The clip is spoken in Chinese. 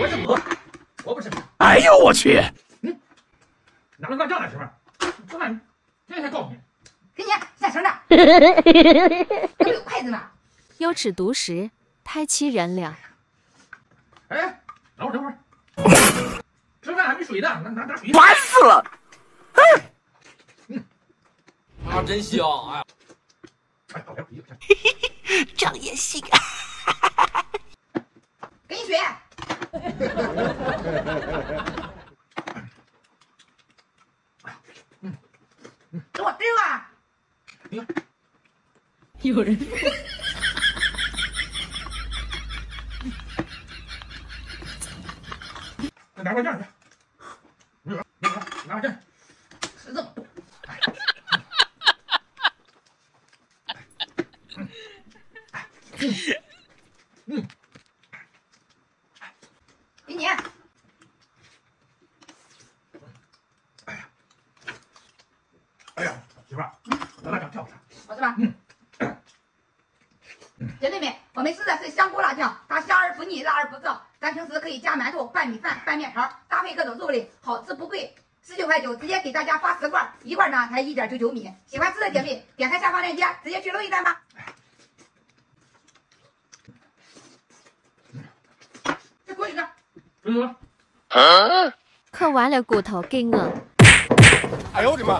我是我，我不吃。哎呦我去！哪能干这样的媳妇儿？这玩意儿，天天告诉你。给你现成的，这不有筷子呢？优质独食，胎妻燃亮。哎，等会儿等会儿，吃饭还没水呢，拿拿拿水。烦死了！啊，真香！哎呀，哎，倒点水。这样也行。给你水。给我吃吧。有人拿块酱去。拿拿拿块酱。吃这么多。嗯，你。哎呀，媳妇儿，咱俩酱跳不跳？好吃吧？嗯。姐妹们，我们吃的是香菇辣酱，它香而不腻，辣而不燥。咱平时可以加馒头、拌米饭、拌面条，搭配各种肉类，好吃不贵，十九块九，直接给大家发十罐，一罐呢才一点九九米。喜欢吃的姐妹，点开下方链接，直接去搂一单吧。再给我一个。怎么？嗑完了骨头给我。哎呦我的妈！